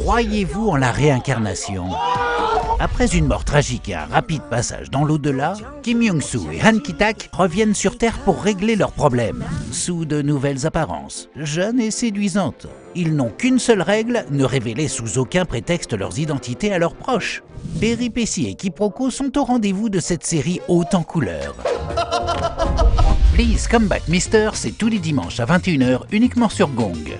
Croyez-vous en la réincarnation? Après une mort tragique et un rapide passage dans l'au-delà, Kim Young-soo et Han Ki-tak reviennent sur Terre pour régler leurs problèmes, sous de nouvelles apparences, jeunes et séduisantes. Ils n'ont qu'une seule règle, ne révéler sous aucun prétexte leurs identités à leurs proches. Péripéties et quiproquos sont au rendez-vous de cette série haute en couleurs. Please Come Back Mister, c'est tous les dimanches à 21h uniquement sur Gong.